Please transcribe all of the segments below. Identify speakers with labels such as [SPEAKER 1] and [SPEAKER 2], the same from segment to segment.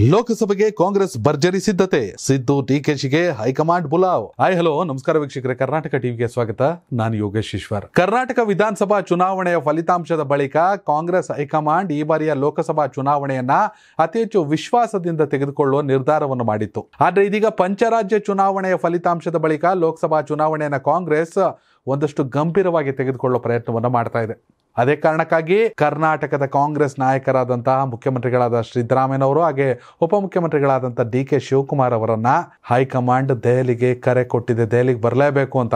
[SPEAKER 1] ಲೋಕಸಭೆಗೆ ಕಾಂಗ್ರೆಸ್ ಭರ್ಜರಿ ಸಿದ್ಧತೆ, ಸಿದ್ದು ಡಿಕೆಶಿಗೆ ಹೈಕಮಾಂಡ್ ಬುಲಾವ್ ಐ ಹಲೋ ನಮಸ್ಕಾರ ವೀಕ್ಷಕರೇ, ಕರ್ನಾಟಕ ಟಿವಿಗೆ ಸ್ವಾಗತ. ನಾನು ಯೋಗೇಶ್ ಈಶ್ವರ್. ಕರ್ನಾಟಕ ವಿಧಾನಸಭಾ ಚುನಾವಣೆಯ ಫಲಿತಾಂಶದ ಬಳಿಕ ಕಾಂಗ್ರೆಸ್ ಹೈಕಮಾಂಡ್ ಈ ಬಾರಿಯ ಲೋಕಸಭಾ ಚುನಾವಣೆಯನ್ನ ಅತಿ ಹೆಚ್ಚು ವಿಶ್ವಾಸದಿಂದ ತೆಗೆದುಕೊಳ್ಳುವ ನಿರ್ಧಾರವನ್ನು ಮಾಡಿತ್ತು. ಆದ್ರೆ ಇದೀಗ ಪಂಚರಾಜ್ಯ ಚುನಾವಣೆಯ ಫಲಿತಾಂಶದ ಬಳಿಕ ಲೋಕಸಭಾ ಚುನಾವಣೆಯನ್ನ ಕಾಂಗ್ರೆಸ್ ಒಂದಷ್ಟು ಗಂಭೀರವಾಗಿ ತೆಗೆದುಕೊಳ್ಳುವ ಪ್ರಯತ್ನವನ್ನು ಮಾಡ್ತಾ ಇದೆ. ಅದೇ ಕಾರಣಕ್ಕಾಗಿ ಕರ್ನಾಟಕದ ಕಾಂಗ್ರೆಸ್ ನಾಯಕರಾದಂತಹ ಮುಖ್ಯಮಂತ್ರಿಗಳಾದ ಸಿದ್ದರಾಮಯ್ಯನವರು ಹಾಗೆ ಉಪಮುಖ್ಯಮಂತ್ರಿಗಳಾದಂತಹ ಡಿ ಕೆ ಶಿವಕುಮಾರ್ ಅವರನ್ನ ಹೈಕಮಾಂಡ್ ದೆಹಲಿಗೆ ಕರೆ ಕೊಟ್ಟಿದೆ. ದೆಹಲಿಗೆ ಬರಲೇಬೇಕು ಅಂತ.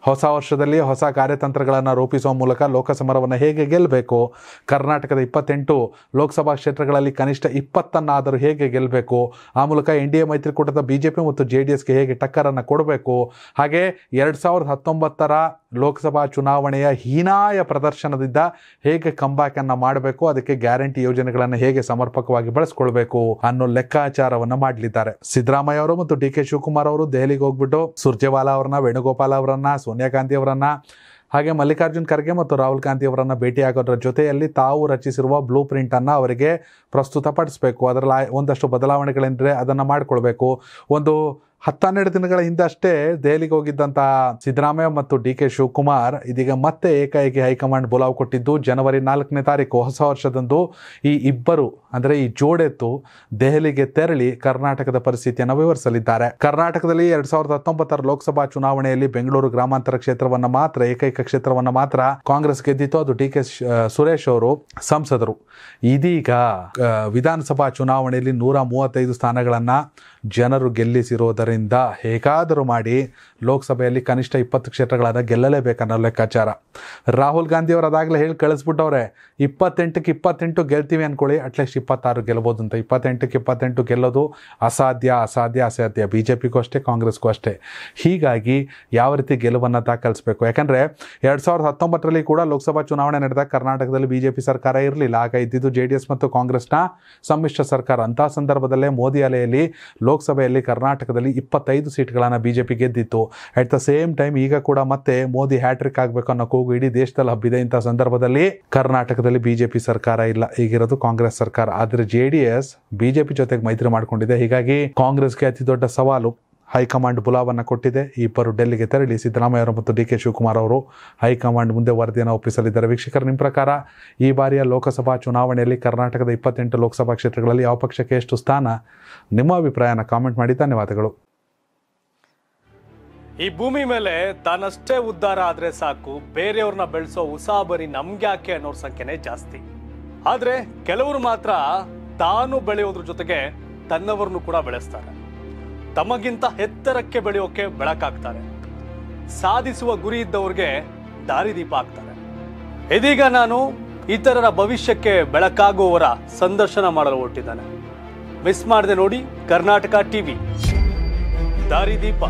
[SPEAKER 1] ಹೊಸ ವರ್ಷದಲ್ಲಿ ಹೊಸ ಕಾರ್ಯತಂತ್ರಗಳನ್ನು ರೂಪಿಸುವ ಮೂಲಕ ಲೋಕಸಮರವನ್ನು ಹೇಗೆ ಗೆಲ್ಲಬೇಕು ಕರ್ನಾಟಕದ ಇಪ್ಪತ್ತೆಂಟು ಲೋಕಸಭಾ ಕ್ಷೇತ್ರಗಳಲ್ಲಿ ಕನಿಷ್ಠ ಇಪ್ಪತ್ತನ್ನಾದರೂ ಹೇಗೆ ಗೆಲ್ಲಬೇಕು ಆ ಮೂಲಕ ಎನ್ ಡಿ ಎ ಮೈತ್ರಿಕೂಟದ ಬಿಜೆಪಿ ಮತ್ತು ಜೆ ಡಿ ಎಸ್ಗೆ ಹೇಗೆ ಟಕ್ಕರನ್ನು ಕೊಡಬೇಕು? ಹಾಗೆ ಎರಡು ಸಾವಿರದ ಹತ್ತೊಂಬತ್ತರ ಲೋಕಸಭಾ ಚುನಾವಣೆಯ ಹೀನಾಯ ಪ್ರದರ್ಶನದಿಂದ ಹೇಗೆ ಕಂಬ್ಯಾಕ್ ಅನ್ನ ಮಾಡಬೇಕು, ಅದಕ್ಕೆ ಗ್ಯಾರಂಟಿ ಯೋಜನೆಗಳನ್ನು ಹೇಗೆ ಸಮರ್ಪಕವಾಗಿ ಬಳಸ್ಕೊಳ್ಬೇಕು ಅನ್ನೋ ಲೆಕ್ಕಾಚಾರವನ್ನ ಮಾಡಲಿದ್ದಾರೆ. ಸಿದ್ದರಾಮಯ್ಯ ಅವರು ಮತ್ತು ಡಿ ಕೆ ಶಿವಕುಮಾರ್ ಅವರು ದೆಹಲಿಗೆ ಹೋಗ್ಬಿಟ್ಟು ಸುರ್ಜೇವಾಲಾ ಅವರನ್ನ, ವೇಣುಗೋಪಾಲ್ ಅವರನ್ನ, ಸೋನಿಯಾ ಗಾಂಧಿ ಅವರನ್ನ, ಹಾಗೆ ಮಲ್ಲಿಕಾರ್ಜುನ್ ಖರ್ಗೆ ಮತ್ತು ರಾಹುಲ್ ಗಾಂಧಿ ಅವರನ್ನ ಭೇಟಿಯಾಗೋದ್ರ ಜೊತೆಯಲ್ಲಿ ತಾವು ರಚಿಸಿರುವ ಬ್ಲೂ ಪ್ರಿಂಟನ್ನು ಅವರಿಗೆ ಪ್ರಸ್ತುತಪಡಿಸಬೇಕು ಅದರಲ್ಲಿ ಒಂದಷ್ಟು ಬದಲಾವಣೆಗಳೆಂದರೆ ಅದನ್ನ ಮಾಡ್ಕೊಳ್ಬೇಕು. ಒಂದು ಹತ್ತನ್ನೆರಡು ದಿನಗಳ ಹಿಂದಷ್ಟೇ ದೆಹಲಿಗೆ ಹೋಗಿದ್ದಂತಹ ಸಿದ್ದರಾಮಯ್ಯ ಮತ್ತು ಡಿ ಕೆ ಶಿವಕುಮಾರ್ ಇದೀಗ ಮತ್ತೆ ಏಕಾಏಕಿ ಹೈಕಮಾಂಡ್ ಬುಲಾವ್ ಕೊಟ್ಟಿದ್ದು ಜನವರಿ ನಾಲ್ಕನೇ ತಾರೀಕು ಹೊಸ ವರ್ಷದಂದು ಈ ಇಬ್ಬರು, ಅಂದರೆ ಈ ಜೋಡೆತ್ತು ದೆಹಲಿಗೆ ತೆರಳಿ ಕರ್ನಾಟಕದ ಪರಿಸ್ಥಿತಿಯನ್ನು ವಿವರಿಸಲಿದ್ದಾರೆ. ಕರ್ನಾಟಕದಲ್ಲಿ ಎರಡ್ ಸಾವಿರದ ಹತ್ತೊಂಬತ್ತರ ಲೋಕಸಭಾ ಚುನಾವಣೆಯಲ್ಲಿ ಬೆಂಗಳೂರು ಗ್ರಾಮಾಂತರ ಕ್ಷೇತ್ರವನ್ನು ಮಾತ್ರ, ಏಕೈಕ ಕ್ಷೇತ್ರವನ್ನು ಮಾತ್ರ ಕಾಂಗ್ರೆಸ್ ಗೆದ್ದಿತ್ತು. ಅದು ಡಿ ಕೆ ಸುರೇಶ್ ಅವರು ಸಂಸದರು. ಇದೀಗ ವಿಧಾನಸಭಾ ಚುನಾವಣೆಯಲ್ಲಿ ನೂರ ಮೂವತ್ತೈದು ಸ್ಥಾನಗಳನ್ನ ಜನರು ಗೆಲ್ಲಿಸಿರೋದರಿಂದ ಹೇಗಾದರೂ ಮಾಡಿ ಲೋಕಸಭೆಯಲ್ಲಿ ಕನಿಷ್ಠ ಇಪ್ಪತ್ತು ಕ್ಷೇತ್ರಗಳನ್ನು ಗೆಲ್ಲಲೇಬೇಕನ್ನೋ ಲೆಕ್ಕಾಚಾರ. ರಾಹುಲ್ ಗಾಂಧಿ ಅವರು ಅದಾಗಲೇ ಹೇಳಿ ಕಳಿಸ್ಬಿಟ್ಟವ್ರೆ, ಇಪ್ಪತ್ತೆಂಟಕ್ಕೆ ಇಪ್ಪತ್ತೆಂಟು ಗೆಲ್ತೀವಿ ಅಂದ್ಕೊಳ್ಳಿ ಅಟ್ಲೀಸ್ಟ್ ಇಪ್ಪತ್ತಾರು ಗೆಲ್ಬೋದು ಅಂತ ಇಪ್ಪತ್ತೆಂಟಕ್ಕೆ ಇಪ್ಪತ್ತೆಂಟು ಗೆಲ್ಲೋದು ಅಸಾಧ್ಯ ಅಸಾಧ್ಯ ಅಸಾಧ್ಯ. ಬಿ ಜೆ ಪಿಗೂ ಅಷ್ಟೇ, ಕಾಂಗ್ರೆಸ್ಗೂ ಅಷ್ಟೇ. ಹೀಗಾಗಿ ಯಾವ ರೀತಿ ಗೆಲುವನ್ನು ದಾಖಲಿಸಬೇಕು? ಯಾಕಂದರೆ ಎರಡು ಸಾವಿರದ ಹತ್ತೊಂಬತ್ತರಲ್ಲಿ ಕೂಡ ಲೋಕಸಭಾ ಚುನಾವಣೆ ನಡೆದಾಗ ಕರ್ನಾಟಕದಲ್ಲಿ ಬಿ ಜೆ ಪಿ ಸರ್ಕಾರ ಇರಲಿಲ್ಲ. ಆಗ ಇದ್ದಿದ್ದು ಜೆ ಡಿ ಎಸ್ ಮತ್ತು ಕಾಂಗ್ರೆಸ್ನ ಸಮ್ಮಿಶ್ರ ಸರ್ಕಾರ. ಅಂತಹ ಸಂದರ್ಭದಲ್ಲೇ ಮೋದಿ ಅಲೆಯಲ್ಲಿ ಲೋಕಸಭೆಯಲ್ಲಿ ಕರ್ನಾಟಕದಲ್ಲಿ ಇಪ್ಪತ್ತೈದು ಸೀಟ್ಗಳನ್ನು ಬಿ ಜೆ ಪಿ ಗೆದ್ದಿತ್ತು. ಅಟ್ ದ ಸೇಮ್ ಟೈಮ್ ಈಗ ಕೂಡ ಮತ್ತೆ ಮೋದಿ ಹ್ಯಾಟ್ರಿಕ್ ಆಗಬೇಕು ಅನ್ನೋ ಕೂಗು ಇಡೀ ದೇಶದಲ್ಲಿ ಹಬ್ಬಿದೆ ಇಂಥ ಸಂದರ್ಭದಲ್ಲಿ. ಕರ್ನಾಟಕದಲ್ಲಿ ಬಿಜೆಪಿ ಸರ್ಕಾರ ಇಲ್ಲ. ಈಗಿರೋದು ಕಾಂಗ್ರೆಸ್ ಸರ್ಕಾರ. ಆದರೆ ಜೆ ಡಿ ಎಸ್ ಬಿಜೆಪಿ ಜೊತೆಗೆ ಮೈತ್ರಿ ಮಾಡಿಕೊಂಡಿದೆ. ಹೀಗಾಗಿ ಕಾಂಗ್ರೆಸ್ಗೆ ಅತಿ ದೊಡ್ಡ ಸವಾಲು ಹೈಕಮಾಂಡ್ ಬುಲಾವನ್ನು ಕೊಟ್ಟಿದೆ. ಇಬ್ಬರು ಡೆಲ್ಲಿಗೆ ತೆರಳಿ ಸಿದ್ದರಾಮಯ್ಯ ಅವರು ಮತ್ತು ಡಿ ಕೆ ಶಿವಕುಮಾರ್ ಅವರು ಹೈಕಮಾಂಡ್ ಮುಂದೆ ವರದಿಯನ್ನು ಒಪ್ಪಿಸಲಿದ್ದಾರೆ. ವೀಕ್ಷಕರು, ನಿಮ್ಮ ಪ್ರಕಾರ ಈ ಬಾರಿಯ ಲೋಕಸಭಾ ಚುನಾವಣೆಯಲ್ಲಿ ಕರ್ನಾಟಕದ ಇಪ್ಪತ್ತೆಂಟು ಲೋಕಸಭಾ ಕ್ಷೇತ್ರಗಳಲ್ಲಿ ಯಾವ ಪಕ್ಷಕ್ಕೆ ಎಷ್ಟು ಸ್ಥಾನ? ನಿಮ್ಮ ಅಭಿಪ್ರಾಯನ ಕಾಮೆಂಟ್ ಮಾಡಿ. ಧನ್ಯವಾದಗಳು.
[SPEAKER 2] ಈ ಭೂಮಿ ಮೇಲೆ ತಾನಷ್ಟೇ ಉದ್ಧಾರ ಆದ್ರೆ ಸಾಕು, ಬೇರೆಯವ್ರನ್ನ ಬೆಳೆಸೋ ಉಸಾಬರಿ ನಮ್ಗ್ಯಾಕೆ ಅನ್ನೋರ್ ಸಂಖ್ಯೆನೇ ಜಾಸ್ತಿ. ಆದ್ರೆ ಕೆಲವರು ಮಾತ್ರ ತಾನು ಬೆಳೆಯೋದ್ರ ಜೊತೆಗೆ ತನ್ನವರನ್ನು ಕೂಡ ಬೆಳೆಸ್ತಾರೆ. ತಮಗಿಂತ ಎತ್ತರಕ್ಕೆ ಬೆಳೆಯೋಕೆ ಬೆಳಕಾಗ್ತಾರೆ. ಸಾಧಿಸುವ ಗುರಿ ಇದ್ದವ್ರಿಗೆ ದಾರಿದೀಪ ಆಗ್ತಾರೆ ಇದೀಗ ನಾನು ಇತರರ ಭವಿಷ್ಯಕ್ಕೆ ಬೆಳಕಾಗುವವರ ಸಂದರ್ಶನ ಮಾಡಲು ಹೊರಟಿದ್ದಾನೆ. ಮಿಸ್ ಮಾಡದೆ ನೋಡಿ ಕರ್ನಾಟಕ ಟಿವಿ. ದಾರಿದೀಪ